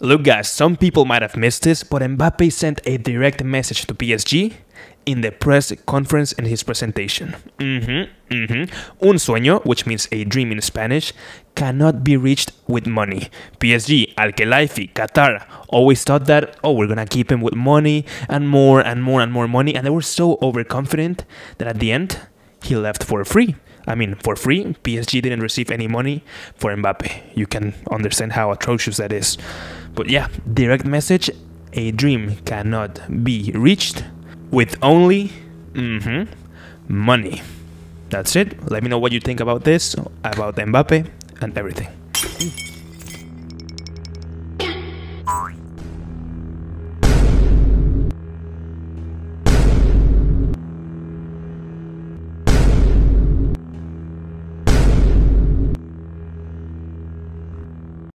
Look, guys, some people might have missed this, but Mbappe sent a direct message to PSG in the press conference in his presentation. Mm-hmm, mm-hmm. Un sueño, which means a dream in Spanish, cannot be reached with money. PSG, Al Khelaifi, Qatar always thought that, oh, we're gonna keep him with money and more and more and more money, and they were so overconfident that at the end, he left for free. I mean, for free, PSG didn't receive any money for Mbappe. You can understand how atrocious that is. But yeah, direct message a dream cannot be reached with only mm-hmm, money. That's it. Let me know what you think about this, about Mbappe, and everything.